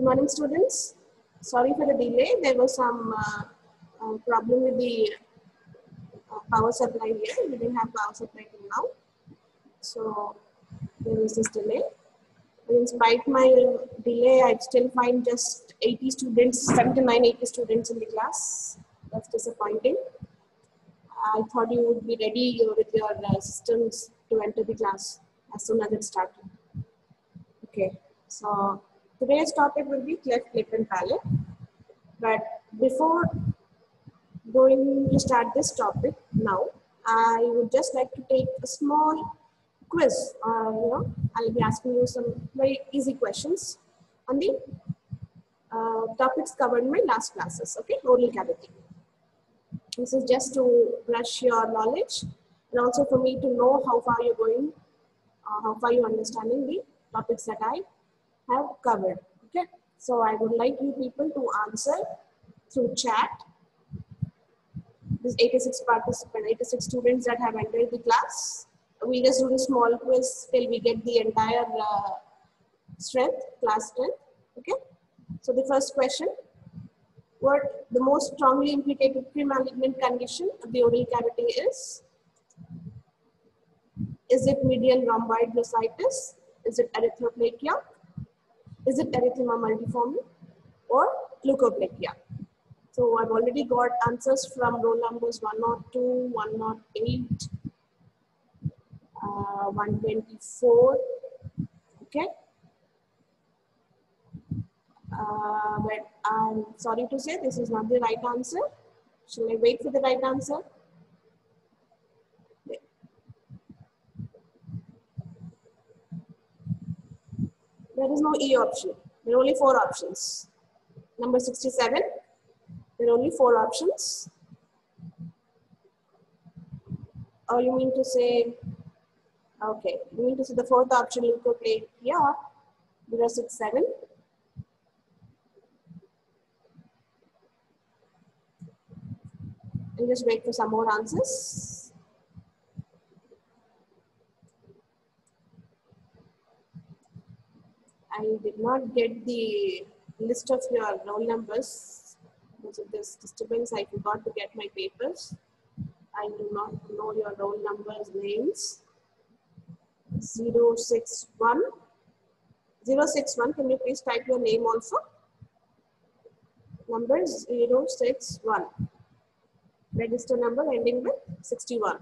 Good morning, students. Sorry for the delay. There was some uh, uh, problem with the uh, power supply here. We didn't have power supply till now. So there was this delay. But in spite my delay, I still find just 80 students, 79, 80 students in the class. That's disappointing. I thought you would be ready with your uh, systems to enter the class as soon as it started. Okay, so today's topic will be cleft lip and palate. But before going to start this topic now, I would just like to take a small quiz. Uh, you know, I'll be asking you some very easy questions on the uh, topics covered in my last classes. Okay, oral cavity. This is just to brush your knowledge and also for me to know how far you're going, uh, how far you're understanding the topics that I have covered. Okay, so I would like you people to answer through chat. This 86 participants, 86 students that have entered the class. We just do a small quiz till we get the entire uh, strength, class strength. Okay, so the first question what the most strongly implicated pre-malignant condition of the oral cavity is. Is it median rhomboid glossitis? Is it erythroplakia? Is it erythema multiforme or leukoplakia? So I've already got answers from roll numbers 102, 108, uh, 124. Okay. Uh, but I'm sorry to say this is not the right answer. Shall I wait for the right answer? There is no E option. There are only four options. Number 67, there are only four options. Or you mean to say, okay, you mean to say the fourth option, leukoplakia, there are six, seven. and just wait for some more answers. I did not get the list of your roll numbers because of this disturbance. I forgot to get my papers. I do not know your roll numbers names. 061. 061, can you please type your name also? Number 061 register number ending with 61.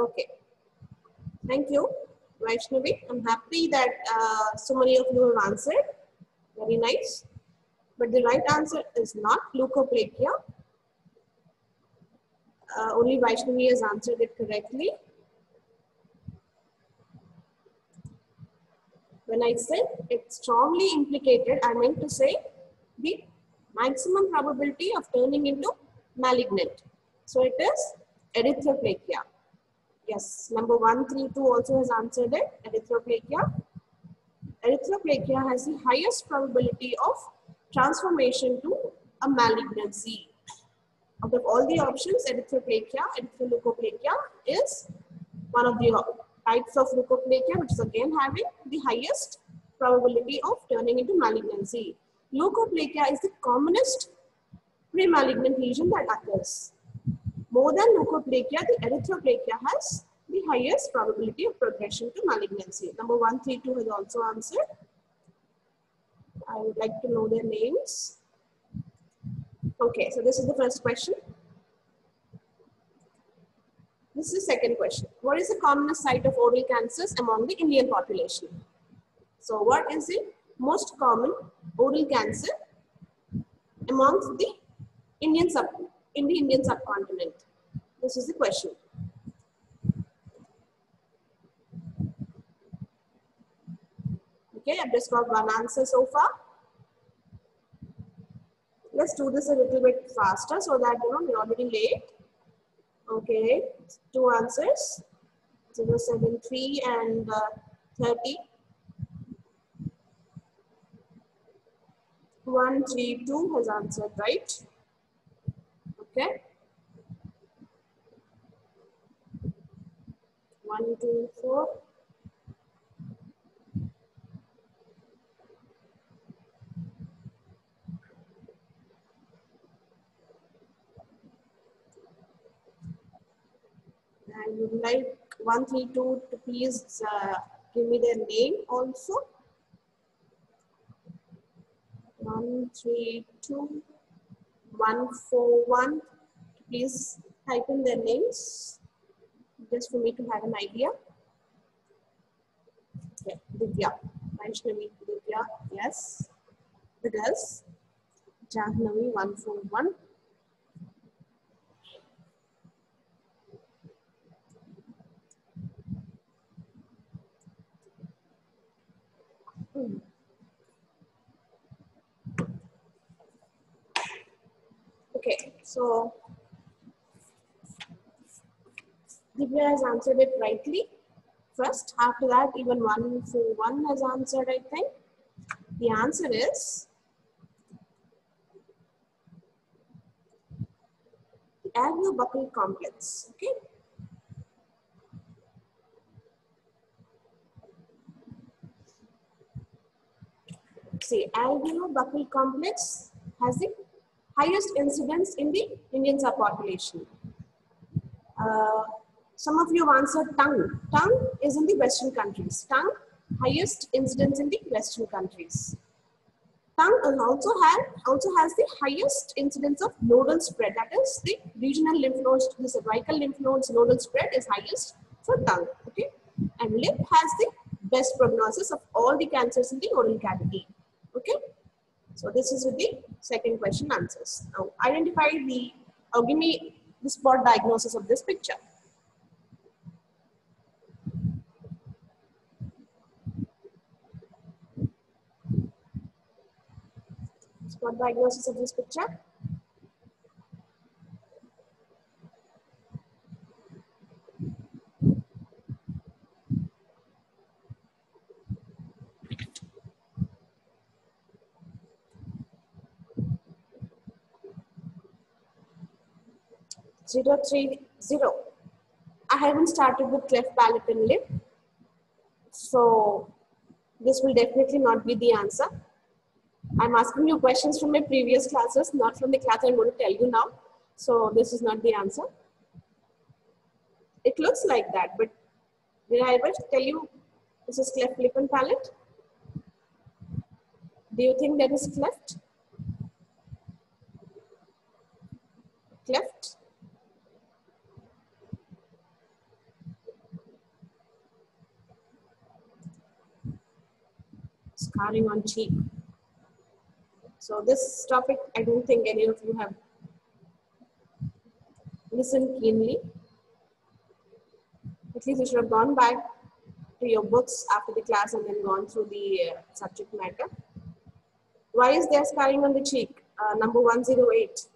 Okay. Thank you, Vaishnavi. I'm happy that uh, so many of you have answered. Very nice. But the right answer is not leukoplakia uh, only Vaishnavi has answered it correctly. When I said it's strongly implicated, I meant to say the maximum probability of turning into malignant. So it is erythroplakia. Yes, number 132 also has answered it, erythroplakia. Erythroplakia has the highest probability of transformation to a malignancy out of all the options, erythroplakia, erythroleukoplakia is one of the types of leukoplakia, which is again having the highest probability of turning into malignancy. Leukoplakia is the commonest pre-malignant lesion that occurs. More than leukoplakia, the erythroplakia has the highest probability of progression to malignancy. Number 132 has also answered. I would like to know their names. Okay, so this is the first question. This is the second question. What is the commonest site of oral cancers among the Indian population? So what is the most common oral cancer amongst the Indian sub in the Indian subcontinent? This is the question. Okay, I've just got one answer so far let's do this a little bit faster so that you know we're already late. Okay, two answers 073 and uh, 30. 132 has answered right. Okay. One, two, four. I would like 132 to please uh, give me their name also. 132 141. Please type in their names just for me to have an idea. Okay, Divya, Vaishnavi, Divya, yes. The girls, Jahnavi 141. Hmm. Okay, so Divya has answered it rightly first. After that, even 141 has answered, I think. The answer is the alveobuccal complex. Okay. See, alveobuccal complex has the highest incidence in the Indian subpopulation. Uh, some of you have answered tongue. Tongue is in the Western countries. Tongue, highest incidence in the Western countries. Tongue also has, also has the highest incidence of nodal spread. That is the regional lymph nodes, the cervical lymph nodes nodal spread is highest for tongue. Okay. And lip has the best prognosis of all the cancers in the oral cavity. Okay. So this is with the second question answers. Now identify the, or give me the spot diagnosis of this picture. Spot diagnosis of this picture. Zero three zero. I haven't started with cleft palate and lip. So this will definitely not be the answer. I'm asking you questions from my previous classes, not from the class I'm going to tell you now. So this is not the answer. It looks like that, but did I ever tell you this is cleft lip and palate? Do you think that is cleft? Cleft? Scarring on cheek. So this topic, I don't think any of you have listened keenly. At least you should have gone back to your books after the class and then gone through the uh, subject matter. Why is there scarring on the cheek? Uh, number 108.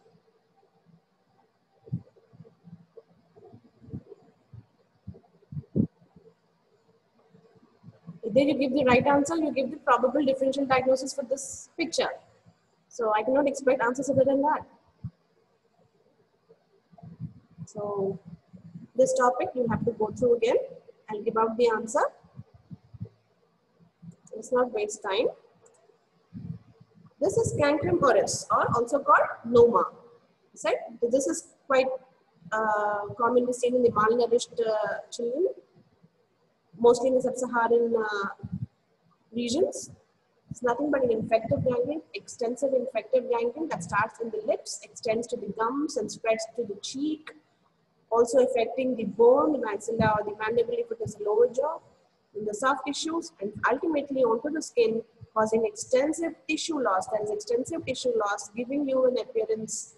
Either you give the right answer, you give the probable differential diagnosis for this picture. So I cannot expect answers other than that. So this topic you have to go through again. I'll give out the answer. Let's not waste time. This is cancrum oris or also called noma. Right? This is quite uh, commonly seen in the malnourished uh, children, mostly in the sub-Saharan uh, regions. It's nothing but an infective ganglion, extensive infective ganglion that starts in the lips, extends to the gums and spreads to the cheek, also affecting the bone, the maxilla or the mandible if it is lower jaw, in the soft tissues, and ultimately onto the skin, causing extensive tissue loss. There is extensive tissue loss, giving you an appearance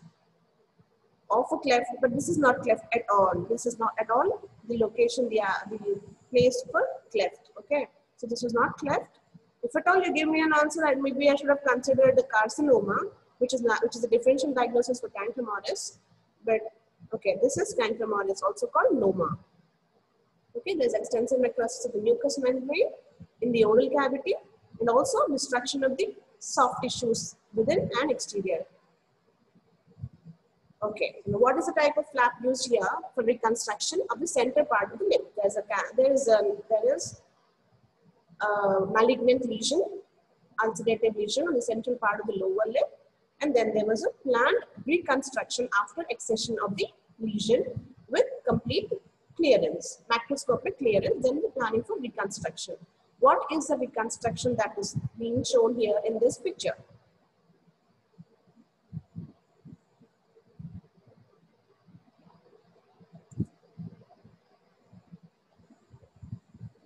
of a cleft, but this is not cleft at all. This is not at all the location, the, uh, the place for cleft, okay? So this is not cleft. If at all you give me an answer, I, maybe I should have considered the carcinoma, which is not, which is a differential diagnosis for cancrum oris. But okay, this is cancrum oris, also called noma. Okay, there's extensive necrosis of the mucous membrane in the oral cavity, and also destruction of the soft tissues within and exterior. Okay, now what is the type of flap used here for reconstruction of the center part of the lip? There's a um, there is a there is a malignant lesion, ulcerative lesion on the central part of the lower lip, and then there was a planned reconstruction after excision of the lesion with complete clearance, macroscopic clearance, then the planning for reconstruction. What is the reconstruction that is being shown here in this picture?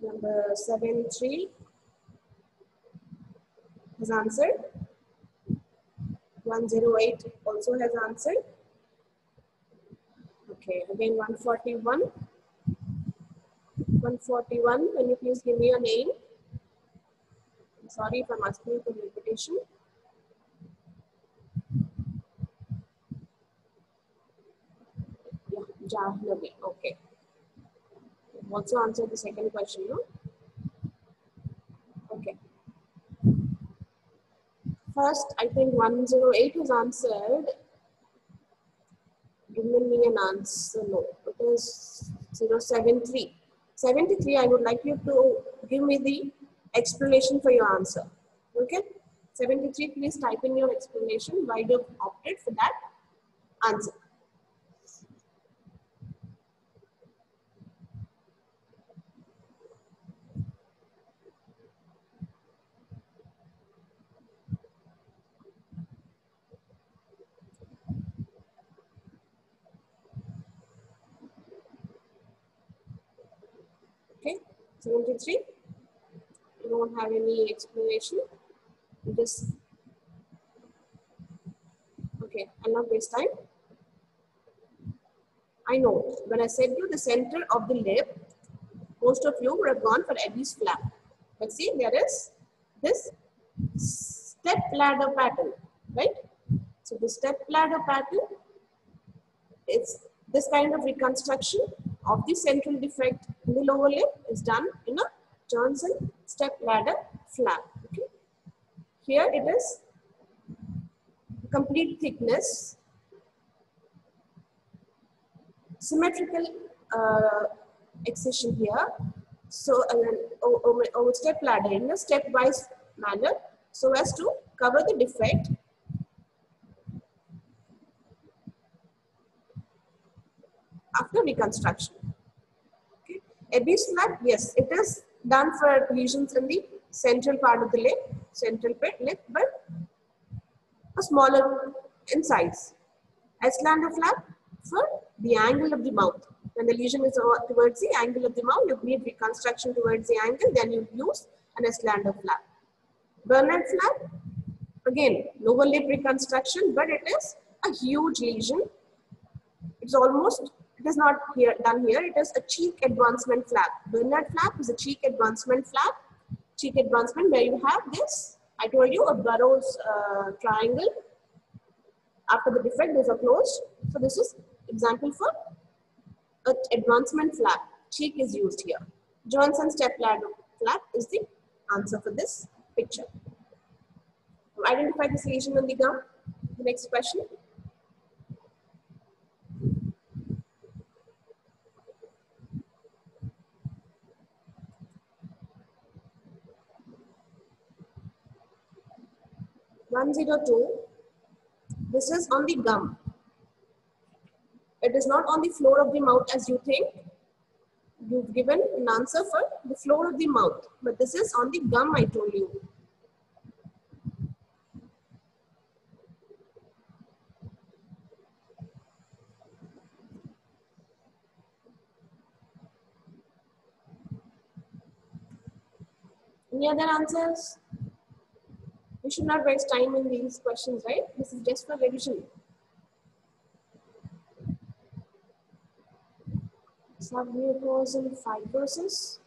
Number 73 has answered. 108 also has answered. Okay, again 141. 141, can you please give me your name? I'm sorry if I'm asking you for repetition. Yeah, Jahnavi, okay. Also answer the second question, no? Okay. First, I think 108 was answered. Give me an answer, no. It is 073. 73, I would like you to give me the explanation for your answer. Okay? 73, please type in your explanation why you opted for that answer. Okay, 73. You don't have any explanation. Just okay, I'll not waste time. I know when I said you the center of the lip, most of you would have gone for Abbe's flap. But see, there is this step ladder pattern, right? So the step ladder pattern, it's this kind of reconstruction of the central defect in the lower lip is done in a Johanson step ladder flap. Okay. Here it is complete thickness, symmetrical uh, excision here. So uh, over, over step ladder in a stepwise manner so as to cover the defect after reconstruction. Okay. Flap, yes, it is done for lesions in the central part of the lip, central lip, but a smaller in size. Estlander flap for the angle of the mouth. When the lesion is towards the angle of the mouth, you need reconstruction towards the angle, then you use an Estlander flap. Bernard flap, again, lower lip reconstruction, but it is a huge lesion. It's almost it is not here done here. It is a cheek advancement flap. Bernard flap is a cheek advancement flap. Cheek advancement where you have this. I told you a Burow's uh, triangle. After the defect, those are closed. So this is example for a advancement flap. Cheek is used here. Johanson step ladder flap is the answer for this picture. Identify this lesion on the gum. The next question. One zero two. This is on the gum. It is not on the floor of the mouth as you think. You've given an answer for the floor of the mouth, but this is on the gum I told you. Any other answers? We should not waste time in these questions, right? This is just for revision. Submucosal fibrosis.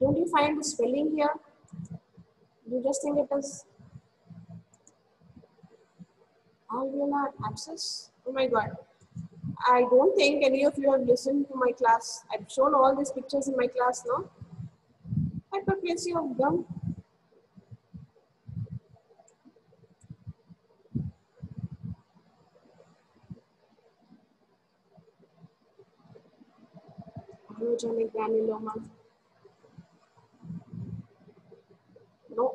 Don't you find the spelling here? You just think it is alveolar abscess? Oh my God. I don't think any of you have listened to my class. I've shown all these pictures in my class now. Hyperplasia of gum. Granuloma. No.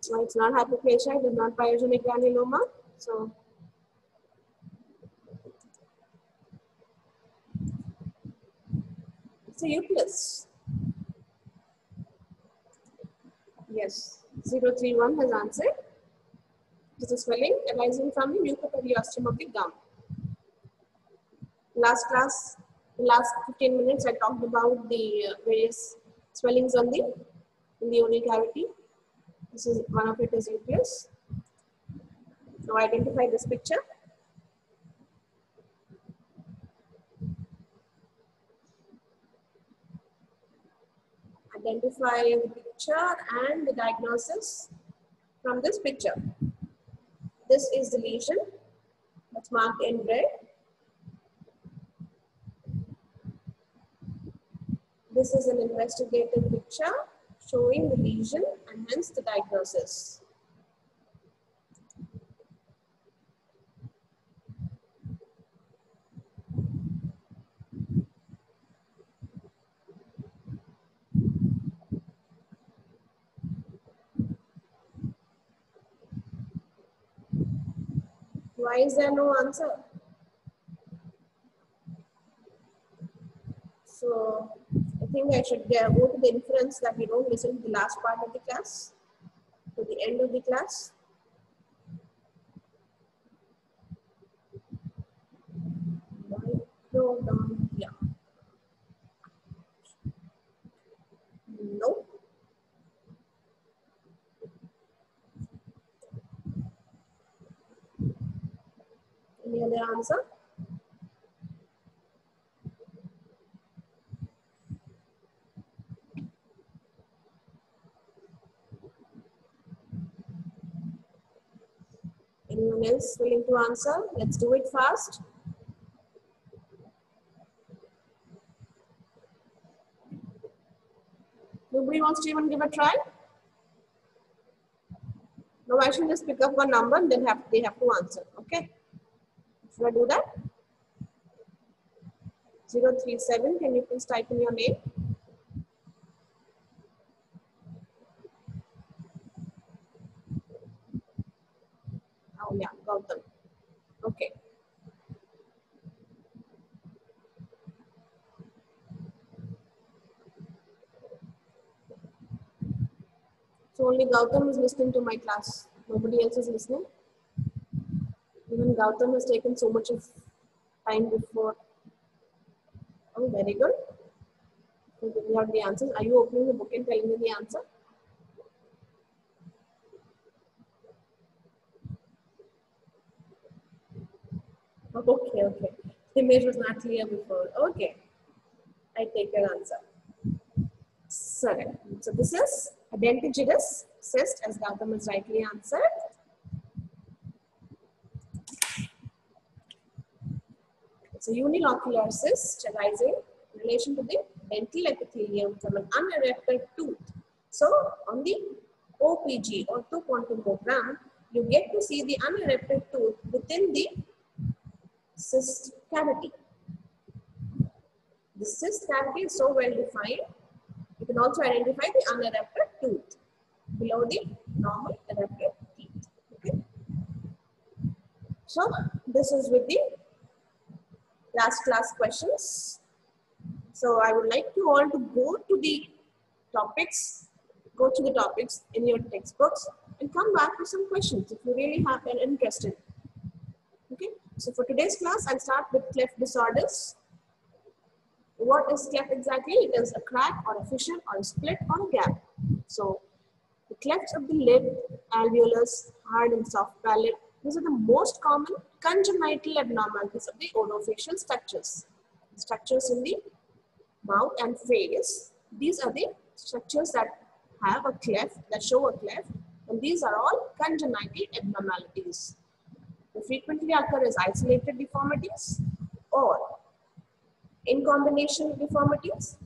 So it's not hyperplasia, it is not pyogenic granuloma. So it's a epulis. Yes, 031 has answered. It is a swelling arising from the mucoperiosteum of the gum. Last class, last 15 minutes, I talked about the uh, various swellings on the in the oral cavity. This is one of it is epulis. Now identify this picture. Identify picture and the diagnosis from this picture. This is the lesion that's marked in red. This is an investigative picture showing the lesion and hence the diagnosis. Why is there no answer? So I think I should go to the inference that we don't listen to the last part of the class, to the end of the class. Microdontia. No. Any other answer? Anyone else willing to answer? Let's do it fast. Nobody wants to even give a try? No, I should just pick up one number and then have they have to answer. Should I do that? 037, can you please type in your name? Oh yeah, Gautam. Okay. So only Gautam is listening to my class. Nobody else is listening. Even Gautam has taken so much of time before. Oh, very good. Giving out the answers. Are you opening the book and telling me the answer? Okay, okay. The image was not clear before. Okay. I take your answer. Correct. So this is a dentigerous cyst as Gautam has rightly answered. A unilocular cyst arising in relation to the dental epithelium from an unerupted tooth. So on the OPG or orthopantomogram, you get to see the unerupted tooth within the cyst cavity. The cyst cavity is so well defined. You can also identify the unerected tooth below the normal erupted teeth. Okay. So this is with the last class questions. So I would like you all to go to the topics, go to the topics in your textbooks and come back with some questions if you really have an interest in. Okay. So for today's class, I'll start with cleft disorders. What is cleft exactly? It is a crack or a fissure or a split or a gap. So the clefts of the lip, alveolus, hard and soft palate, these are the most common congenital abnormalities of the orofacial structures. Structures in the mouth and face. These are the structures that have a cleft, that show a cleft, And these are all congenital abnormalities. They frequently occur as isolated deformities or in combination deformities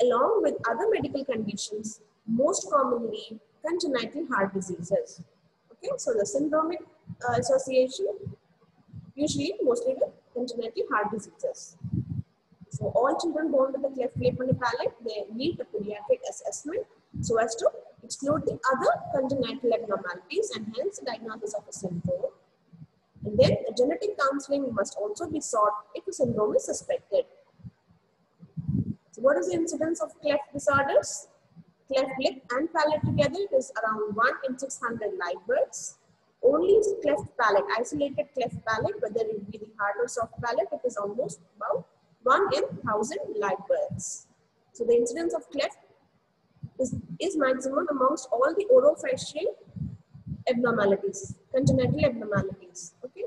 along with other medical conditions, most commonly congenital heart diseases. Okay, so the syndromic uh, association usually mostly with congenital heart diseases. So all children born with a cleft lip and palate, they need a pediatric assessment so as to exclude the other congenital abnormalities and hence the diagnosis of a syndrome. And then a genetic counseling must also be sought if a syndrome is suspected. So what is the incidence of cleft disorders? Cleft lip and palate together it is around 1 in 600 live births. Only cleft palate, isolated cleft palate, whether it be the hard or soft palate, it is almost about 1 in 1000 live births. So the incidence of cleft is, is maximum amongst all the orofacial abnormalities, congenital abnormalities. Okay.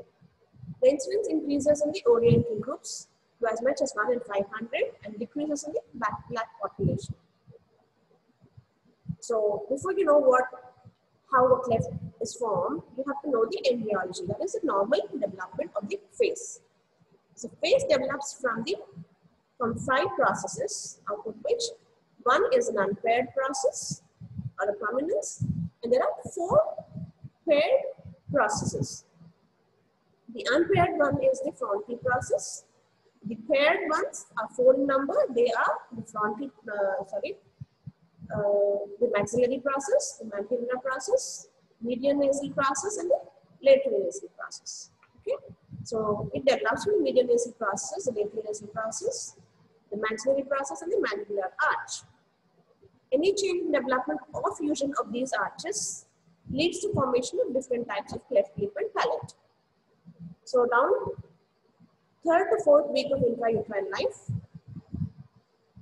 The incidence increases in the Oriental groups to as much as 1 in 500 and decreases in the black population. So before you know what how a cleft is formed, you have to know the embryology. That is the normal development of the face. So face develops from the from five processes, out of which one is an unpaired process or a prominence, and there are four paired processes. The unpaired one is the frontal process. The paired ones are four in number. They are the frontal, uh, sorry, Uh, the maxillary process, the mandibular process, median nasal process, and the lateral nasal process. Okay, so it develops from the median nasal process, the lateral nasal process, the maxillary process, and the mandibular arch. Any change in development or fusion of these arches leads to formation of different types of cleft lip and palate. So down third to fourth week of intrauterine life,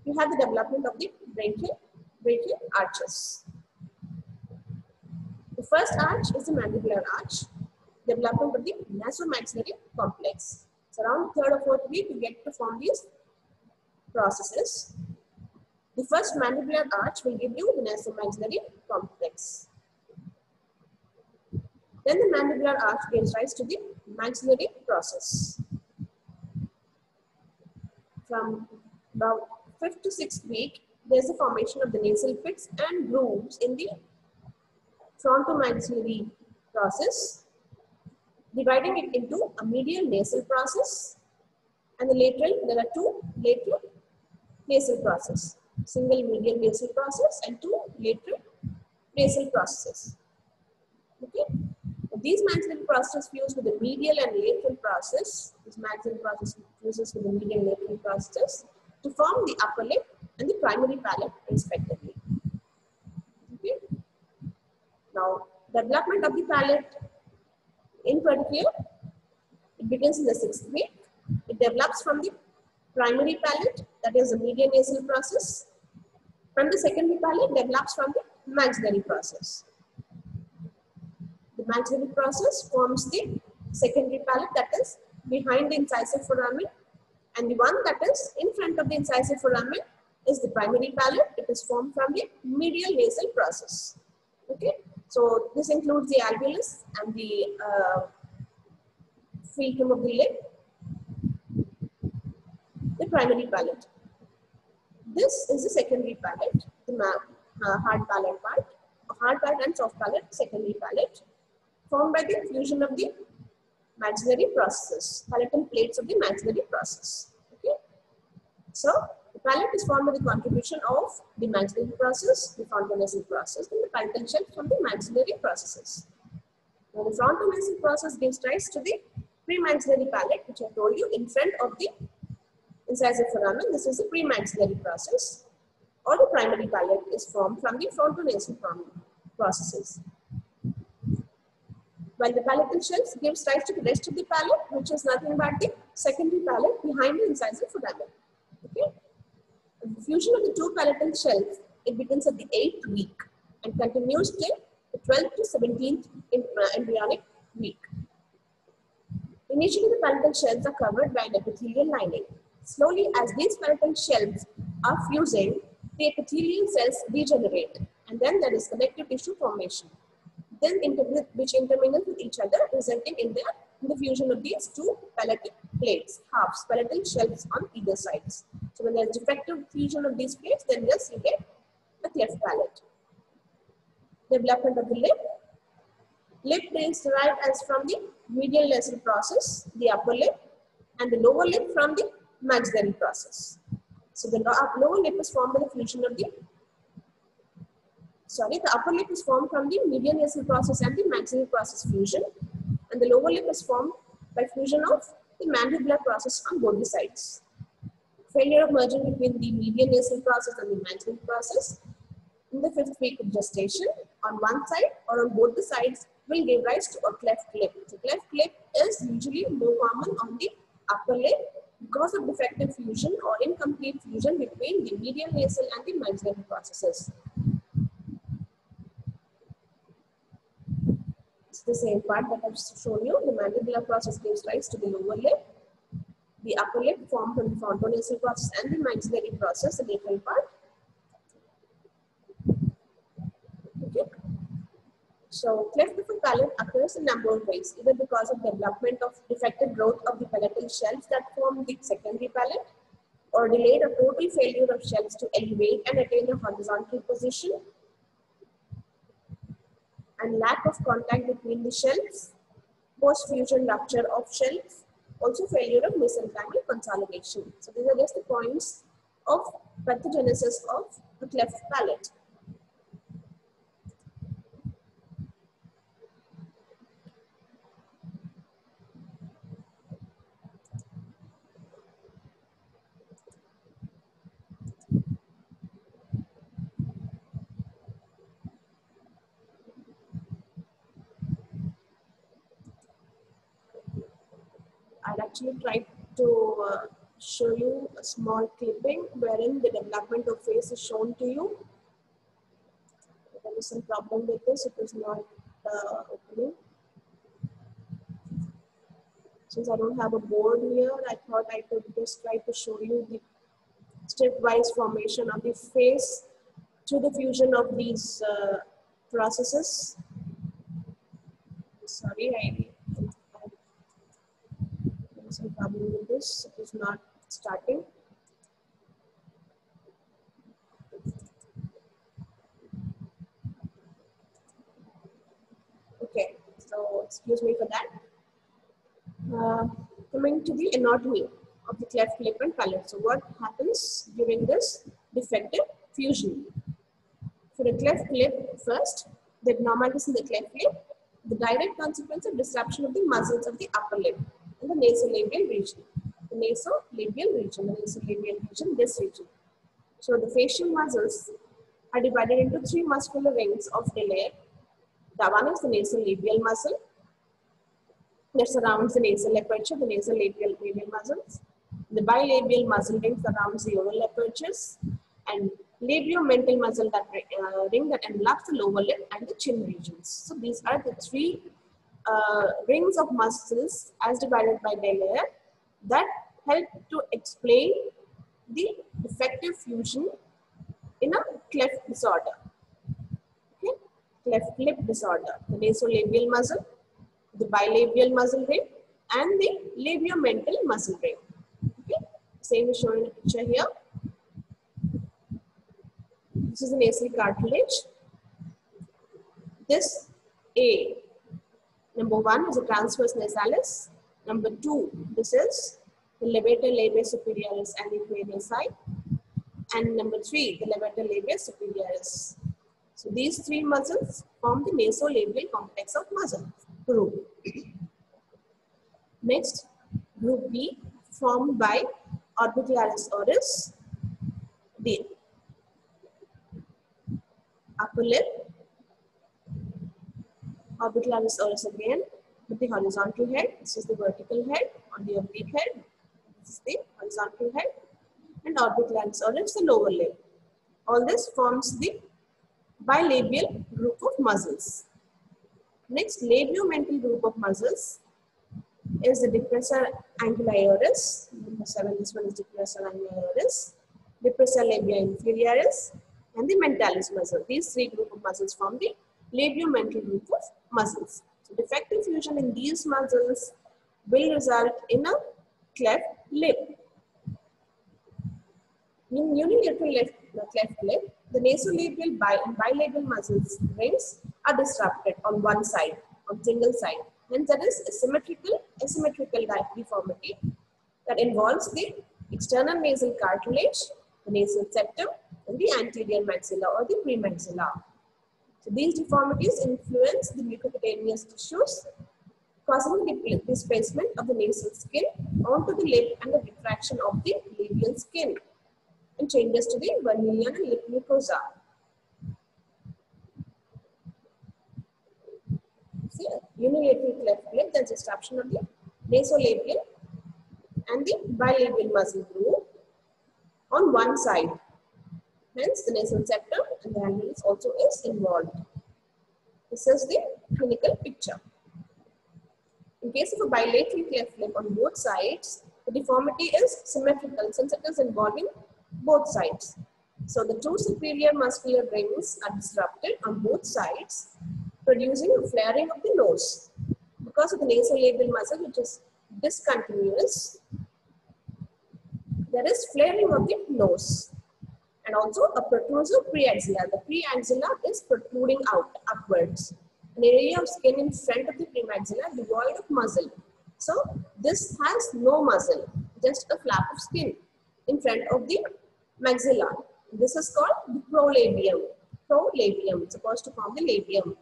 you have the development of the branchial, branchial arches. The first arch is the mandibular arch, development of the nasomaxillary complex. So around third or fourth week, you get to form these processes. The first mandibular arch will give you the nasomaxillary complex. Then the mandibular arch gives rise to the maxillary process. From about fifth to sixth week, there's a formation of the nasal pits and grooves in the frontomaxillary process, dividing it into a medial nasal process and the lateral, there are two lateral nasal process, single medial nasal process and two lateral nasal processes. Okay. These maxillary processes fuse with the medial and lateral process. This maxillary process fuses with the medial and lateral processes to form the upper lip and the primary palate respectively. Okay. Now, development of the palate in particular, it begins in the sixth week. It develops from the primary palate, that is the median nasal process. From the secondary palate, develops from the maxillary process. The maxillary process forms the secondary palate that is behind the incisive foramen and the one that is in front of the incisive foramen is the primary palate. It is formed from the medial nasal process. Okay, so this includes the alveolus and the uh, of the lip, the primary palate. This is the secondary palate, the uh, hard palate part, hard palate and soft palate, secondary palate formed by the fusion of the maxillary processes, palatal plates of the maxillary process. Okay. So the palate is formed by the contribution of the maxillary process, the frontonasal process, and the palatal shelf from the maxillary processes. Now the frontonasal process gives rise to the premaxillary palate, which I told you in front of the incisive foramen. This is the premaxillary process. Or the primary palate is formed from the frontonasal processes while the palatal shelf gives rise to the rest of the palate, which is nothing but the secondary palate behind the incisive foramen. Okay? The fusion of the two palatal shelves, it begins at the 8th week and continues till the 12th to 17th uh, embryonic week. Initially, the palatal shelves are covered by an epithelial lining. Slowly, as these palatal shelves are fusing, the epithelial cells degenerate and then there is connective tissue formation then inter which intermingle with each other, resulting in the, in the fusion of these two palatal plates, halves, palatal shelves on either sides. So when there's defective fusion of these plates, then yes, you get a cleft palate. Development of the lip. Lip is derived as from the medial nasal process, the upper lip, and the lower lip from the maxillary process. So the lower lip is formed by the fusion of the sorry, the upper lip is formed from the medial nasal process and the maxillary process fusion, and the lower lip is formed by fusion of the mandibular process on both the sides. Failure of merging between the medial nasal process and the maxillary process in the fifth week of gestation on one side or on both the sides will give rise to a cleft lip. The cleft lip is usually more common on the upper lip because of defective fusion or incomplete fusion between the medial nasal and the maxillary processes. The same part that I've shown you. The mandibular process gives rise to the lower lip. The upper lip formed from the frontonasal process and the maxillary process, the lateral part. Okay. So cleft of a palate occurs in number of ways, either because of development of defective growth of the palatal shelves that form the secondary palate, or delayed or total failure of shelves to elevate and attain a horizontal position, and lack of contact between the shelves, post-fusion rupture of shelves, also failure of mesenchymal consolidation. So these are just the points of pathogenesis of the cleft palate. Actually tried to uh, show you a small clipping wherein the development of face is shown to you. There is some problem with this, it is not uh, opening. Since I don't have a board here, I thought I could just try to show you the stepwise formation of the face to the fusion of these uh, processes. Sorry, I some problem with this. Is not starting. Okay, so excuse me for that. Uh, coming to the anatomy of the cleft lip and palate. So what happens during this defective fusion? For the cleft lip first, the abnormalities in the cleft lip, the direct consequence of disruption of the muscles of the upper lip in the nasolabial region. The nasolabial region, the nasolabial region, this region. So the facial muscles are divided into three muscular rings of Delaire. The one is the nasolabial muscle that surrounds the nasal aperture, the nasolabial labial muscles. The bilabial muscle ring surrounds the oral apertures and labiomental muscle that uh, ring that envelops the lower lip and the chin regions. So these are the three uh, rings of muscles as divided by Delaire that help to explain the defective fusion in a cleft disorder. Okay, cleft lip disorder. The nasolabial muscle, the bilabial muscle ring, and the labiomental muscle ring. Okay, same is shown in a picture here. This is the nasal cartilage. This A Number one is the transverse nasalis. Number two, this is the levator labia superioris and cranial side. And number three, the levator labia superioris. So these three muscles form the nasolabial complex of muscle group. Next, group B formed by orbicularis oris, the upper lip, orbicularis oris again with the horizontal head. This is the vertical head on the oblique head. This is the horizontal head. And orbicularis oris the lower lip. All this forms the bilabial group of muscles. Next, labiomental group of muscles is the depressor anguli oris. Number seven, this one is depressor anguli oris. Depressor labia inferioris and the mentalis muscle. These three group of muscles form the labiomental group of muscles. So defective fusion in these muscles will result in a cleft lip. In unilateral left, uh, cleft lip, the nasolabial bi and bilabial muscles rings are disrupted on one side, on single side. Hence, there is a symmetrical, asymmetrical deformity that involves the external nasal cartilage, the nasal septum, and the anterior maxilla or the premaxilla. So these deformities influence the mucocutaneous tissues, causing the displacement of the nasal skin onto the lip and the retraction of the labial skin and changes to the vermilion and lip mucosa. See, unilateral cleft lip, there's disruption of the nasolabial and the bilabial muscle group on one side. Hence, the nasal septum and the also is involved. This is the clinical picture. In case of a bilateral cleft lip on both sides, the deformity is symmetrical since it is involving both sides. So the two superior muscular rings are disrupted on both sides, producing a flaring of the nose. Because of the nasolabial muscle, which is discontinuous, there is flaring of the nose and also a protrusive premaxilla. The premaxilla is protruding out upwards. An area of skin in front of the premaxilla devoid of muscle. So this has no muscle, just a flap of skin in front of the maxilla. This is called the prolabium. Prolabium, it's supposed to form the labium.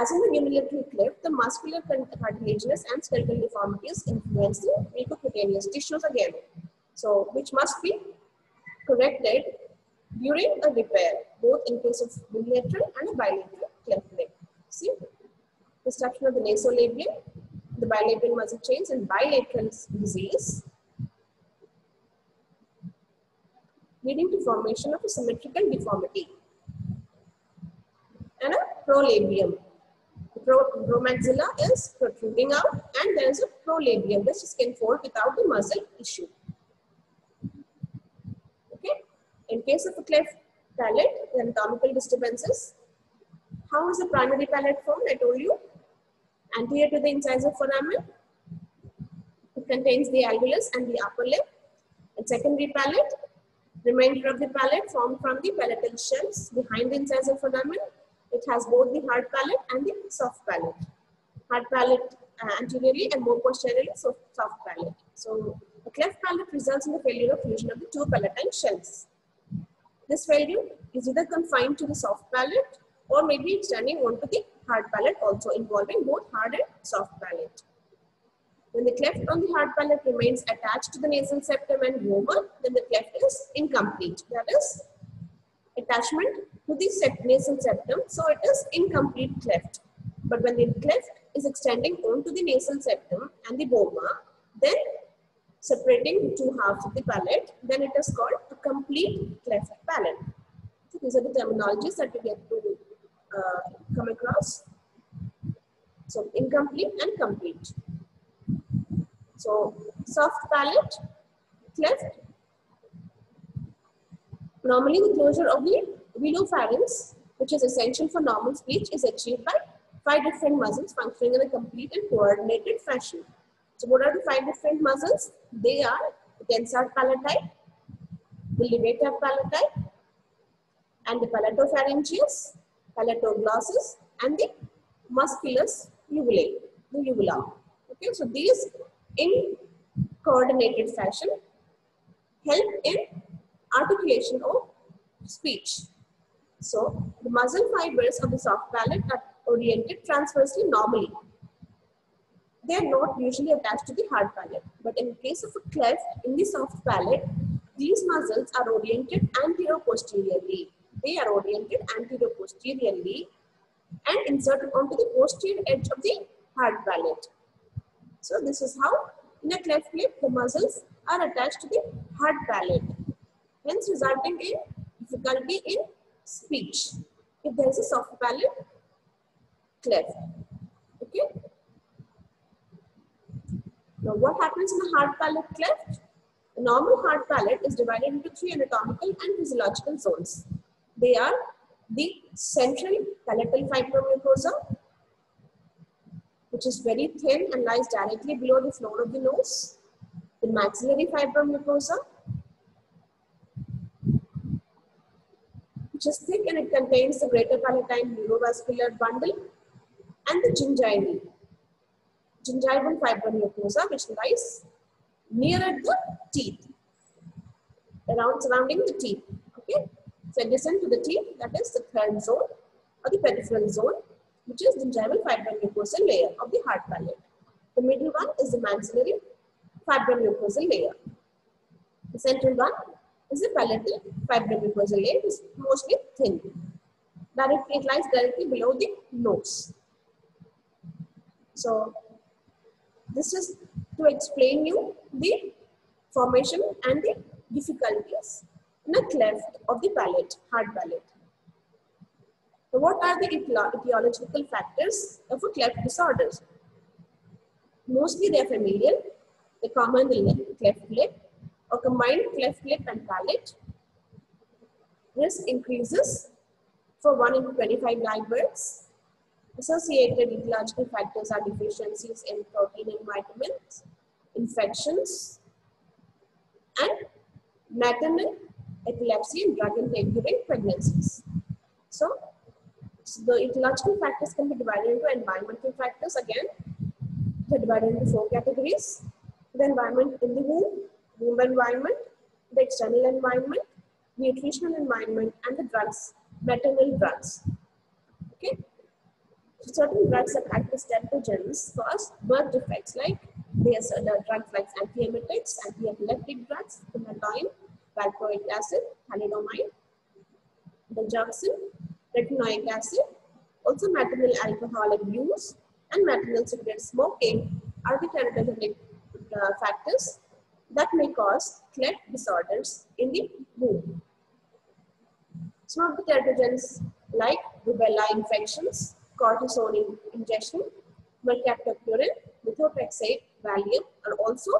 As in the unilateral clip, the muscular cartilaginous and skeletal deformities influence the mucocutaneous tissues again. So, which must be corrected during a repair, both in case of unilateral and bilateral cleft lip. See, destruction of the nasolabium, the bilabial muscle chains and bilateral disease leading to formation of a symmetrical deformity. And a prolabium. The pro premaxilla is protruding out and there is a prolabium, which is skin fold without the muscle issue. Okay. In case of a cleft palate, the anatomical disturbances. How is the primary palate formed? I told you. Anterior to the incisor foramen. It contains the alveolus and the upper lip. And secondary palate Remainder of the palate formed from the palatal shelves behind the incisor foramen. It has both the hard palate and the soft palate. Hard palate uh, anteriorly and more posteriorly so soft palate. So a cleft palate results in the failure of fusion of the two palatine shelves. This value is either confined to the soft palate or maybe extending onto the hard palate also involving both hard and soft palate. When the cleft on the hard palate remains attached to the nasal septum and vomer, then the cleft is incomplete. That is attachment to the nasal septum, so it is incomplete cleft. But when the cleft is extending onto the nasal septum and the vomer, then separating two halves of the palate, then it is called a complete cleft palate. So these are the terminologies that we get to uh, come across. So incomplete and complete. So soft palate, cleft. Normally the closure of the velopharynx, which is essential for normal speech, is achieved by five different muscles functioning in a complete and coordinated fashion. So what are the five different muscles? They are the tensor palatini, the levator palatini, and the palatopharyngeus, palatoglossus, and the musculus uvulae, the uvula. Okay, so these in coordinated fashion help in articulation of speech. So the muscle fibers of the soft palate are oriented transversely normally. They are not usually attached to the hard palate. But in case of a cleft in the soft palate, these muscles are oriented anterior-posteriorly. They are oriented anterior-posteriorly and inserted onto the posterior edge of the hard palate. So this is how in a cleft lip the muscles are attached to the hard palate, hence resulting in difficulty in speech. If there is a soft palate cleft, okay. Now what happens in a hard palate cleft? The normal hard palate is divided into three anatomical and physiological zones. They are the central palatal fibromucosa, which is very thin and lies directly below the floor of the nose. The maxillary fibromucosa, which is thick and it contains the greater palatine neurovascular bundle and the gingival, gingival fibromucosa, which lies near the teeth, around surrounding the teeth. Okay, so adjacent to the teeth, that is the third zone or the peripheral zone, which is the gingival fibromucosal layer of the hard palate. The middle one is the maxillary fibromucosal layer. The central one is the palatal fibromucosal layer, which is mostly thin. Directly, it lies directly below the nose. So, this is to explain you the formation and the difficulties in a cleft of the palate, hard palate. So what are the etiological factors of a cleft disorders? Mostly they are familial, the common cleft lip or combined cleft lip and palate. Risk increases for 1 in 25 live births. Associated etiological factors are deficiencies in protein and vitamins, infections, and maternal epilepsy and drug intake during pregnancies. So, so the etiological factors can be divided into environmental factors again. They're divided into four categories. The environment in the womb, womb environment, the external environment, nutritional environment, and the drugs, maternal drugs. Certain drugs that act as teratogens cause birth defects like there's uh, drugs like antiemetics, anti-epileptic drugs, phenytoin, valproic acid, thalidomide, digoxin, retinoic acid, also maternal alcohol abuse and maternal cigarette smoking are the teratogenic uh, factors that may cause cleft disorders in the womb. Some of the teratogens like rubella infections, cortisone ingestion, mercaptopurine, methotrexate, Valium are also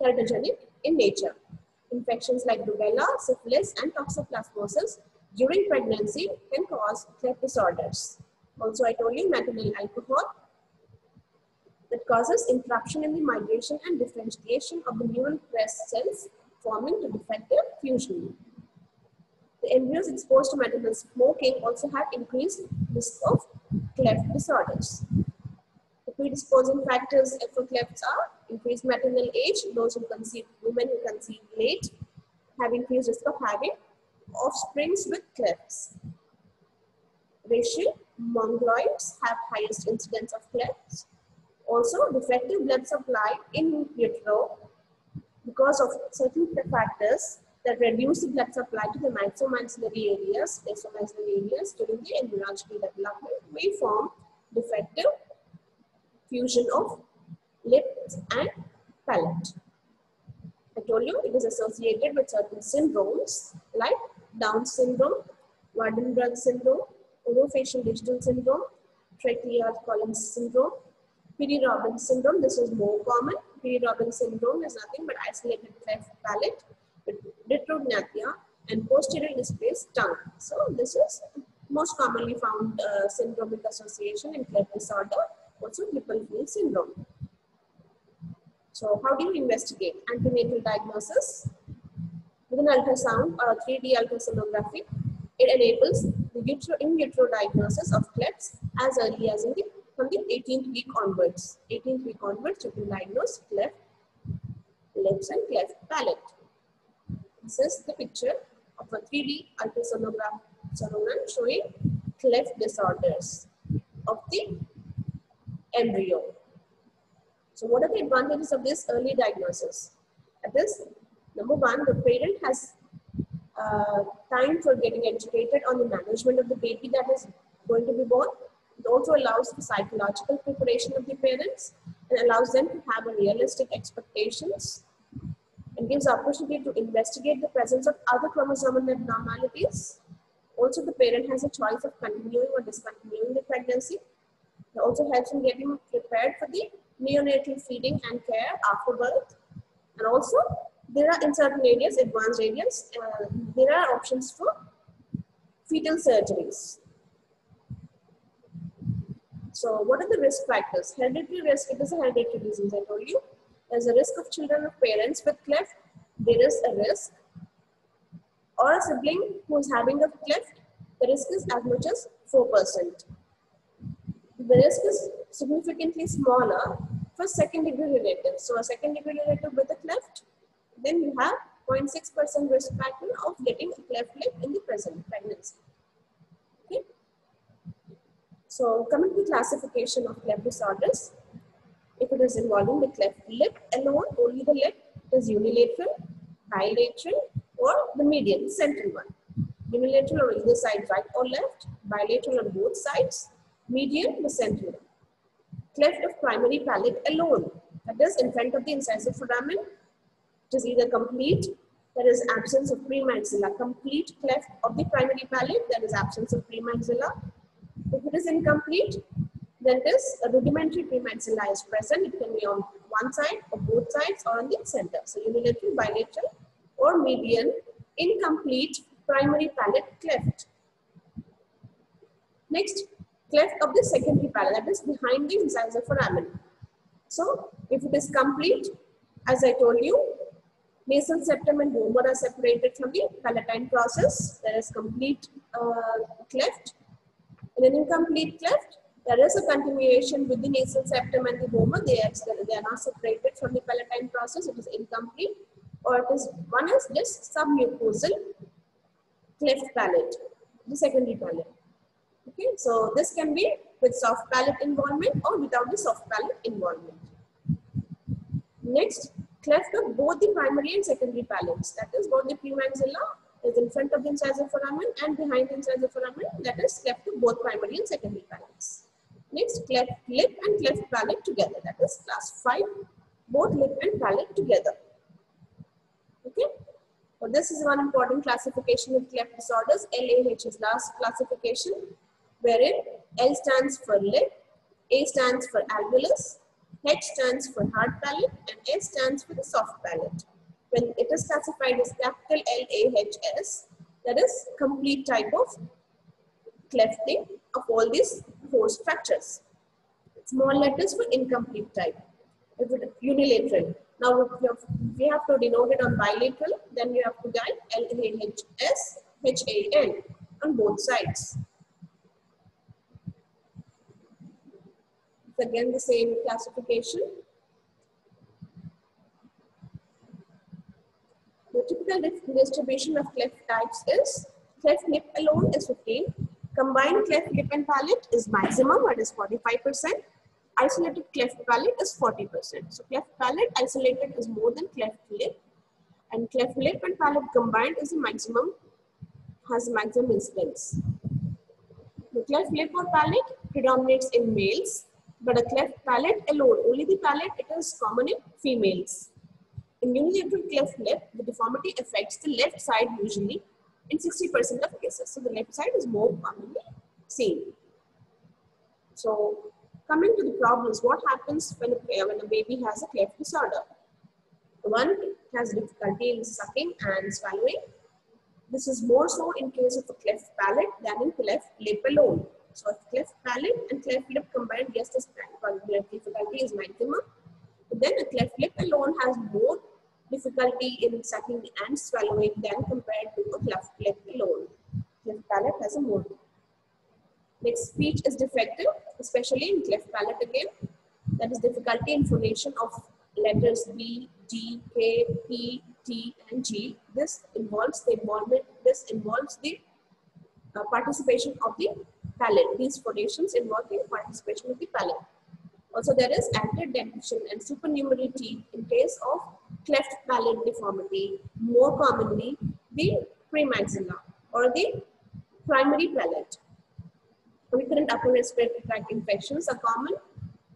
teratogenic in nature. Infections like rubella, syphilis, and toxoplasmosis during pregnancy can cause cleft disorders. Also, I told you maternal alcohol that causes interruption in the migration and differentiation of the neural crest cells forming to defective fusion. The embryos exposed to maternal smoking also have increased risk of cleft disorders. The predisposing factors for clefts are increased maternal age, those who conceive, women who conceive late, have increased risk of having offsprings with clefts. Racial mongoloids have highest incidence of clefts. Also, defective blood supply in utero because of certain factors that reduce the blood supply to the maxillary areas, maxillary areas during the embryological development may form defective fusion of lips and palate. I told you it is associated with certain syndromes like Down syndrome, Waardenburg syndrome, orofacial digital syndrome, Treacher-Collins syndrome, Pierre-Robin syndrome. This is more common. Pierre-Robin syndrome is nothing but isolated cleft palate retrognathia and posterior displaced tongue. So this is most commonly found uh, syndromic association in cleft disorder, also Whipple syndrome. So how do you investigate antenatal diagnosis? With an ultrasound or a 3D ultrasonography, it enables the utero, in utero diagnosis of clefts as early as in the, from the 18th week onwards. 18th week onwards, you can diagnose cleft lips and cleft palate. This is the picture of a 3D ultrasonogram showing cleft disorders of the embryo. So what are the advantages of this early diagnosis? At this, number one, the parent has uh, time for getting educated on the management of the baby that is going to be born. It also allows for psychological preparation of the parents and allows them to have a realistic expectations and gives opportunity to investigate the presence of other chromosomal abnormalities. Also, the parent has a choice of continuing or discontinuing the pregnancy. It also helps in getting prepared for the neonatal feeding and care after birth. And also, there are in certain areas, advanced areas, uh, there are options for fetal surgeries. So what are the risk factors? Hereditary risk, it is a hereditary disease, I told you. There's a risk of children of parents with cleft. There is a risk. Or a sibling who is having a cleft, the risk is as much as 4%. The risk is significantly smaller for second degree relatives. So a second degree relative with a cleft, then you have 0.6% risk factor of getting a cleft lip in the present pregnancy. Okay. So coming to classification of cleft disorders, if it is involving the cleft lip alone, only the lip is unilateral, bilateral, or the median, central one. Unilateral on either side, right or left, bilateral on both sides, median, the central one. Cleft of primary palate alone, that is in front of the incisive foramen, it is either complete, there is absence of premaxilla, complete cleft of the primary palate, there is absence of premaxilla. If it is incomplete, then this rudimentary premaxilla is present. It can be on one side or both sides or on the center. So unilateral, bilateral or median incomplete primary palate cleft. Next, cleft of the secondary palate that is behind the incisor foramen. So if it is complete, as I told you, nasal septum and vomer are separated from the palatine process. There is complete uh, cleft. In an incomplete cleft, there is a continuation with the nasal septum and the vomer. They are, they are not separated from the palatine process. It is incomplete. Or it is, one is just submucosal cleft palate, the secondary palate. Okay, so this can be with soft palate involvement or without the soft palate involvement. Next, cleft of both the primary and secondary palates. That is both the premaxilla is in front of the incisor foramen and behind the incisor foramen. That is cleft of both primary and secondary palates. Next, cleft lip and cleft palate together. That is class 5, both lip and palate together. Okay. So this is one important classification of cleft disorders. LAHSHAL classification, wherein L stands for lip, A stands for alveolus, H stands for hard palate and S stands for the soft palate. When it is classified as capital LAHS, that is complete type of clefting of all these four structures. Small letters for incomplete type. Unilateral. Now if we have to denote it on bilateral, then you have to write L-A-H-S-H-A-L on both sides. It's again the same classification. The typical distribution of cleft types is cleft lip alone is 15, combined cleft lip and palate is maximum, that is 45%, isolated cleft palate is 40%. So cleft palate isolated is more than cleft lip, and cleft lip and palate combined is the maximum, has maximum incidence. The cleft lip or palate predominates in males, but a cleft palate alone, only the palate, it is common in females. In unilateral cleft lip, the deformity affects the left side usually in 60% of cases. So the left side is more commonly seen. So coming to the problems, what happens when a, uh, when a baby has a cleft disorder? One has difficulty in sucking and swallowing. This is more so in case of a cleft palate than in cleft lip alone. So cleft palate and cleft lip combined, yes, this difficulty is maximum. But then a cleft lip alone has more difficulty in sucking and swallowing than compared to a cleft lip alone. Cleft palate has a more. Next, speech is defective, especially in cleft palate again. That is difficulty in phonation of letters B, D, K, P, T, and G. This involves the involvement, this involves the uh, participation of the palate. These phonations involve the participation of the palate. Also, there is active dentition and supernumerary teeth in case of cleft palate deformity, more commonly the premaxilla or the primary palate. Recurrent upper respiratory tract infections are common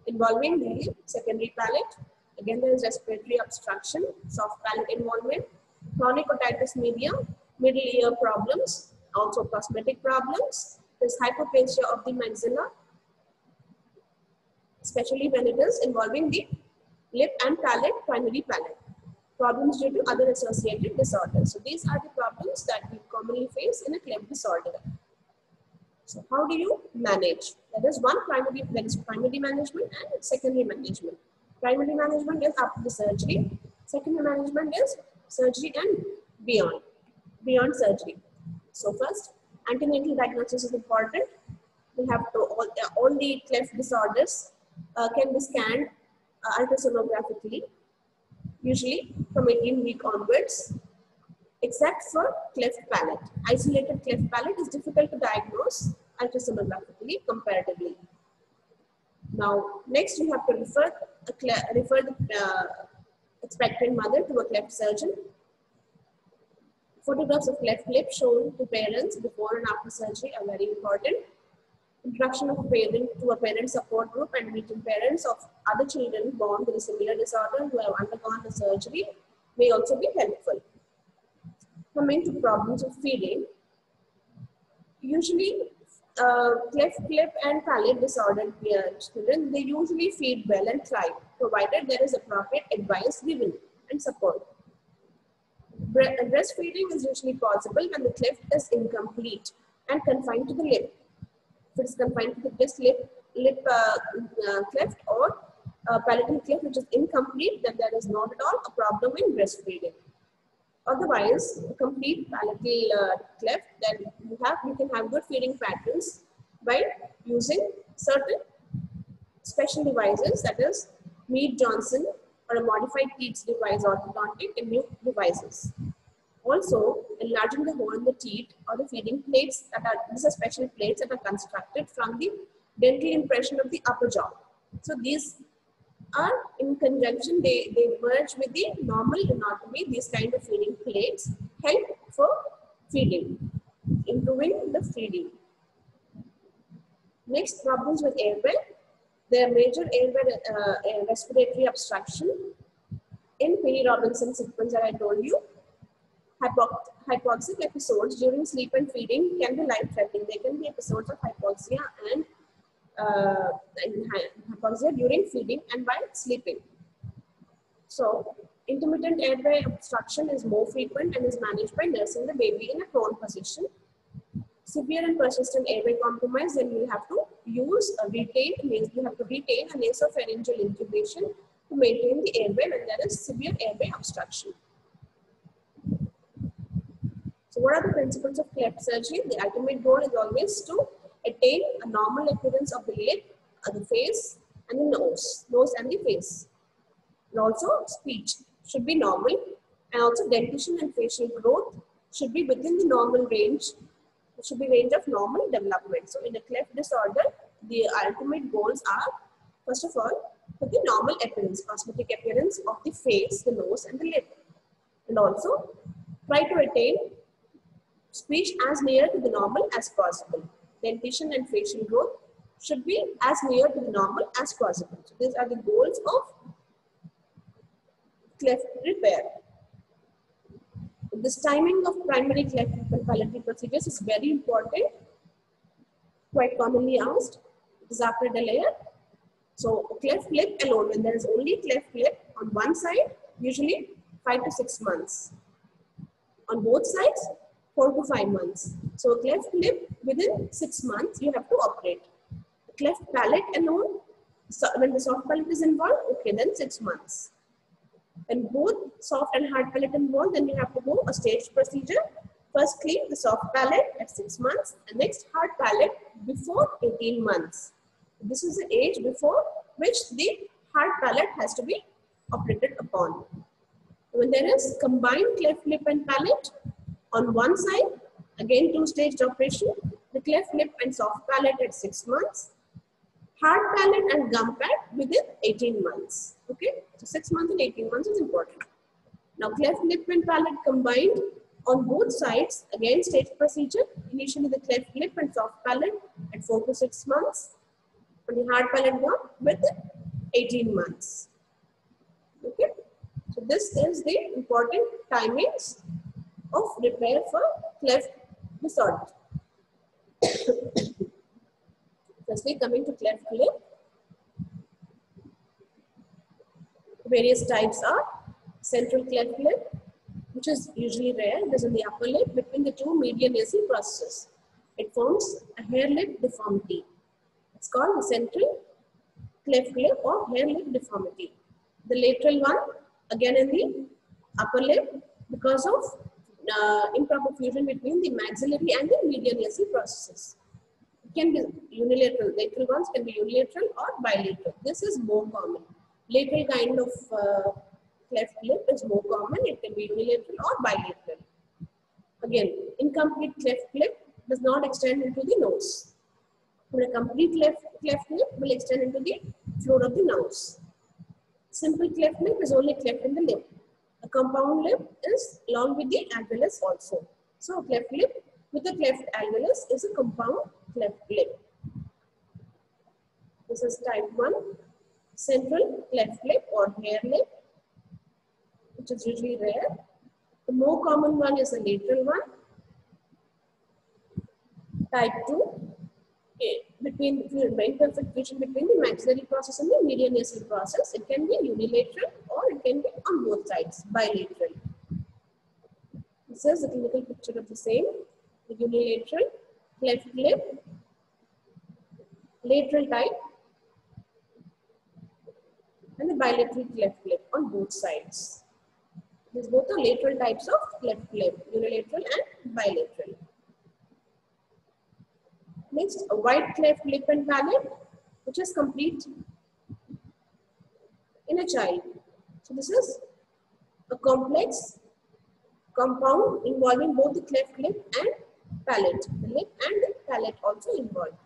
involving the secondary palate. Again, there is respiratory obstruction, soft palate involvement, chronic otitis media, middle ear problems, also cosmetic problems, There's hypoplasia of the maxilla, especially when it is involving the lip and palate, primary palate. Problems due to other associated disorders. So these are the problems that we commonly face in a cleft disorder. So how do you manage? There is one primary, there is primary management and secondary management. Primary management is after the surgery. Secondary management is surgery and beyond, beyond surgery. So first, antenatal diagnosis is important. We have to, all, all the cleft disorders uh, can be scanned uh, ultrasonographically, usually from 18 week onwards, except for cleft palate. Isolated cleft palate is difficult to diagnose ultrasonographically comparatively. Now, next you have to refer, refer the uh, expectant mother to a cleft surgeon. Photographs of cleft lip shown to parents before and after surgery are very important. Introduction of a parent to a parent support group and meeting parents of other children born with a similar disorder who have undergone the surgery may also be helpful. Coming to problems of feeding, usually uh, cleft lip and palate disordered children, they usually feed well and thrive, provided there is appropriate advice given and support. Breastfeeding is usually possible when the cleft is incomplete and confined to the lip. If it's confined to this lip, lip uh, uh, cleft or uh, palatal cleft which is incomplete, then there is not at all a problem in breastfeeding. Otherwise, complete palatal uh, cleft, then you have you can have good feeding patterns by using certain special devices, that is Mead Johnson or a modified Teats device orthodontic and new devices. Also, enlarging the hole in the teeth or the feeding plates that are, these are special plates that are constructed from the dental impression of the upper jaw. So these are in conjunction, they, they merge with the normal anatomy. These kind of feeding plates help for feeding, improving the feeding. Next, problems with airway. There are major airway uh, respiratory obstruction in Pierre Robin sequence that I told you. Hypoxic episodes during sleep and feeding can be life-threatening. There can be episodes of hypoxia and uh, hypoxia during feeding and while sleeping. So intermittent airway obstruction is more frequent and is managed by nursing the baby in a prone position. Severe and persistent airway compromise, then you have to use a retain, you have to retain a nasopharyngeal intubation to maintain the airway when there is severe airway obstruction. So what are the principles of cleft surgery? The ultimate goal is always to attain a normal appearance of the lip, uh, the face, and the nose, nose and the face. And also speech should be normal, and also dentition and facial growth should be within the normal range. It should be range of normal development. So in a cleft disorder, the ultimate goals are, first of all, for the normal appearance, cosmetic appearance of the face, the nose, and the lip. And also, try to attain speech as near to the normal as possible dentition and facial growth should be as near to the normal as possible. So these are the goals of cleft repair. This timing of primary cleft palatal procedures is very important, quite commonly asked. It is after the layer. So cleft lip alone, when there is only cleft lip on one side, usually five to six months. On both sides, four to five months. So cleft lip within six months you have to operate. Cleft palate alone, so when the soft palate is involved, okay, then six months. When both soft and hard palate involved, then you have to go a staged procedure. First clean the soft palate at six months and next hard palate before 18 months. This is the age before which the hard palate has to be operated upon. When there is combined cleft lip and palate, on one side, again two-stage operation, the cleft lip and soft palate at 6 months, hard palate and gum pad within 18 months. Okay, so 6 months and 18 months is important. Now cleft lip and palate combined on both sides, again stage procedure, initially the cleft lip and soft palate at 4 to 6 months, and the hard palate gum with 18 months. Okay, so this is the important timings of repair for cleft disorder. Firstly, coming to cleft lip, various types are central cleft lip, which is usually rare. It is in the upper lip between the two median nasal processes. It forms a hare lip deformity. It's called the central cleft lip or hare lip deformity. The lateral one, again in the upper lip, because of uh, improper fusion between the maxillary and the median nasal processes. It can be unilateral. Lateral ones can be unilateral or bilateral. This is more common. Lateral kind of uh, cleft lip is more common. It can be unilateral or bilateral. Again, incomplete cleft lip does not extend into the nose. a complete cleft, cleft lip will extend into the floor of the nose. Simple cleft lip is only cleft in the lip. A compound lip is along with the alveolus also. So a cleft lip with the cleft alveolus is a compound cleft lip. This is type 1 central cleft lip or hare lip which is usually rare. The more common one is the lateral one. Type 2, okay. Between imperfect fusion between the maxillary process and the median nasal process. It can be unilateral or it can be on both sides, bilateral. This is a clinical picture of the same. The unilateral, left lip, lateral type, and the bilateral cleft lip on both sides. These both are lateral types of cleft lip, unilateral and bilateral. Next, a wide cleft lip and palate, which is complete in a child. So this is a complex compound involving both the cleft lip and palate. The lip and the palate also involved.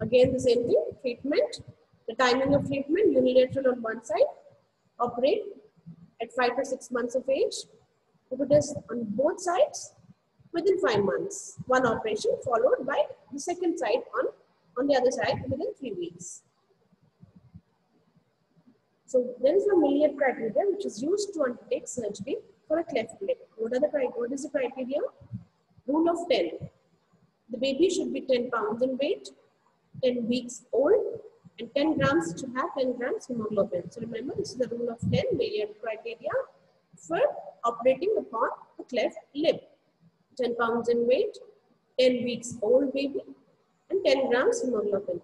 Again, the same thing, treatment. The timing of treatment, unilateral on one side, operate at five to six months of age. If it is on both sides, within five months, one operation followed by the second side on, on the other side within three weeks. So there is a Millard criteria which is used to undertake surgery for a cleft lip. What are the what is the criteria? Rule of 10. The baby should be 10 pounds in weight, 10 weeks old, and 10 grams to have 10 grams hemoglobin. So remember, this is the rule of 10 Millard criteria for operating upon a cleft lip. 10 pounds in weight, 10 weeks old baby, and 10 grams hemoglobin.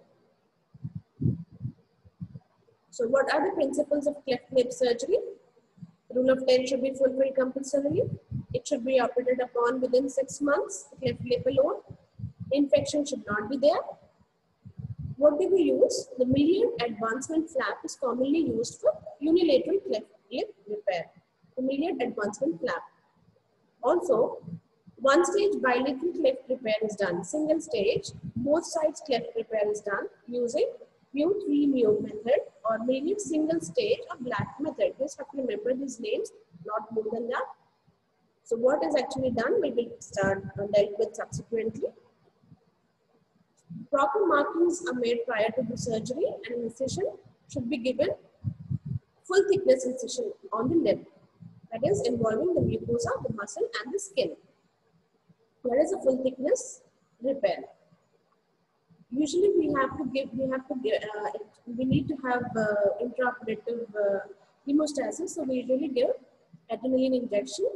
So what are the principles of cleft lip surgery? Rule of 10 should be fulfilled compulsorily. It should be operated upon within 6 months, the cleft lip alone. Infection should not be there. What do we use? The Millard advancement flap is commonly used for unilateral cleft lip repair. The Millard advancement flap. Also, one stage bilateral cleft repair is done. Single stage, both sides cleft repair is done using mute remute method or maybe single stage or black method. Just have to remember these names, not more than that. So what is actually done, we will start uh, dealt with subsequently. Proper markings are made prior to the surgery and incision should be given full thickness incision on the lip. That is involving the mucosa, the muscle and the skin. There is a full thickness repair. Usually we have to give, we have to give, uh, we need to have uh, intraoperative uh, hemostasis. So we usually give adrenaline injection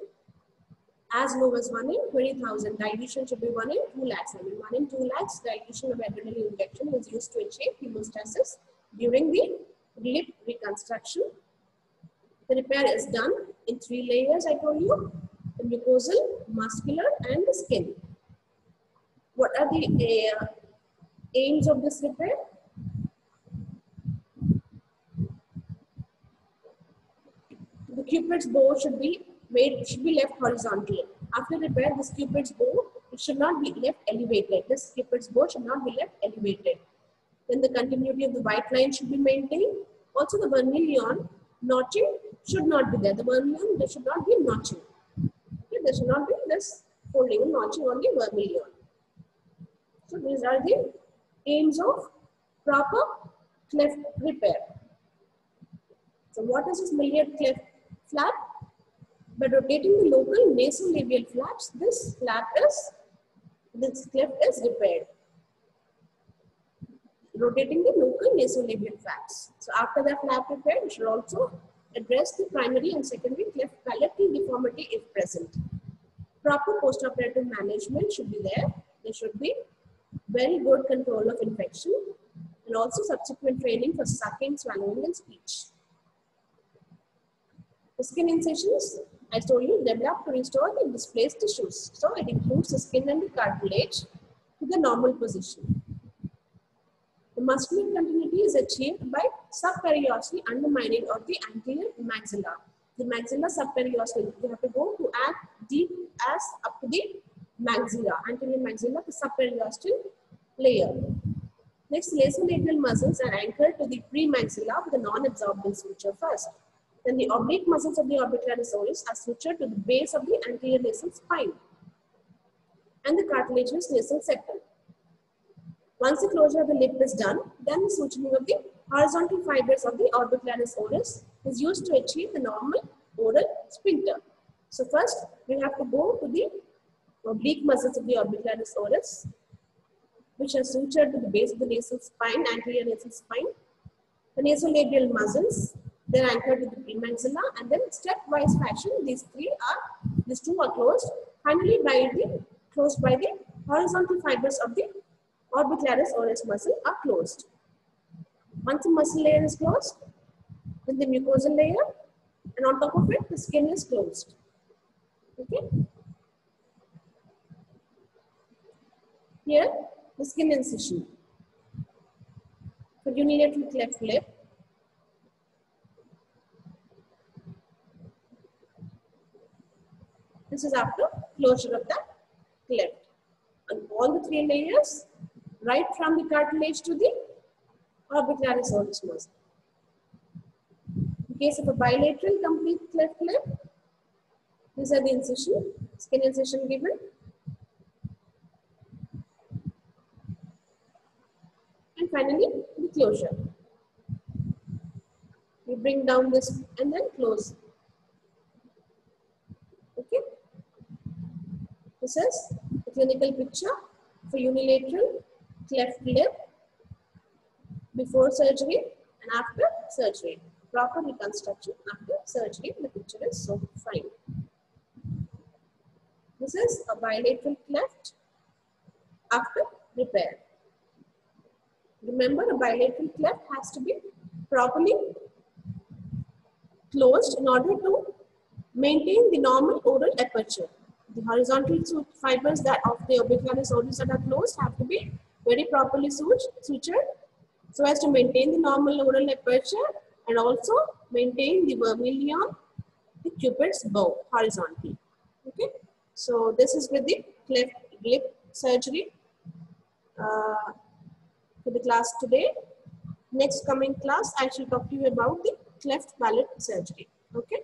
as low as 1 in 20,000. Dilution should be 1 in 2 lakhs. I mean 1 in 2 lakhs dilution of adrenaline injection is used to achieve hemostasis during the lip reconstruction. The repair is done in three layers I told you mucosal, muscular, and the skin. What are the uh, aims of this repair? The cupid's bow should be made should be left horizontally. After repair, this cupid's bow it should not be left elevated. This cupid's bow should not be left elevated. Then the continuity of the white line should be maintained. Also, the vermilion notching should not be there. The vermilion there should not be notching there should not be this folding and notching on the vermilion. So these are the aims of proper cleft repair. So what is this Millard cleft flap? By rotating the local nasolabial flaps, this flap is, this cleft is repaired. Rotating the local nasolabial flaps. So after that flap repair, we should also address the primary and secondary cleft palatal deformity if present. Proper post-operative management should be there. There should be very good control of infection and also subsequent training for sucking, swallowing, and speech. The skin incisions, I told you, develop to restore the displaced tissues. So it includes the skin and the cartilage to the normal position. The muscular continuity is achieved by subperiosteal undermining of the anterior maxilla. The maxilla subperiosteal, you have to go to as deep as up to the maxilla, anterior maxilla, the subperiosteal layer. Next, nasolabial muscles are anchored to the premaxilla with a non-absorbent suture first. Then the oblique muscles of the oris are sutured to the base of the anterior nasal spine and the cartilaginous nasal septum. Once the closure of the lip is done, then the suturing of the horizontal fibers of the orbicularis oris is used to achieve the normal oral sphincter. So first, we have to go to the oblique muscles of the orbicularis oris, which are sutured to the base of the nasal spine, anterior nasal spine. The nasolabial muscles they're anchored to the premaxilla and then stepwise fashion, these three are, these two are closed. Finally, by the, closed by the horizontal fibers of the orbicularis oris muscle are closed. Once the muscle layer is closed, then the mucosal layer and on top of it, the skin is closed. Okay. Here, the skin incision. But you need For unilateral cleft lip, This is after closure of the cleft. And all the three layers, right from the cartilage to the orbicularis oris muscle. In case of a bilateral complete cleft lip, these are the incision, skin incision given. And finally, the closure. We bring down this and then close Okay. This is the clinical picture for unilateral cleft lip before surgery and after surgery. Proper reconstruction after surgery. The picture is so fine. This is a bilateral cleft after repair. Remember, a bilateral cleft has to be properly closed in order to maintain the normal oral aperture the horizontal fibers that of the orbicularis oris that are closed have to be very properly sutured so as to maintain the normal oral aperture and also maintain the vermilion, the cupid's bow horizontally. Okay, so this is with the cleft lip surgery uh, for the class today. Next coming class, I shall talk to you about the cleft palate surgery. Okay.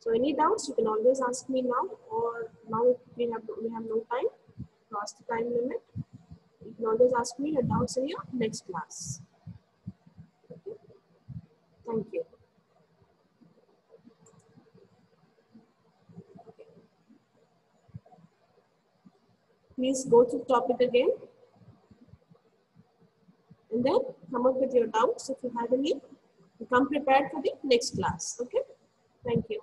So any doubts, you can always ask me now or now we have, we have no time, cross the time limit. You always ask me your doubts in your next class. Okay. Thank you. Please go to topic again and then come up with your doubts if you have any. Come prepared for the next class. Okay. Thank you.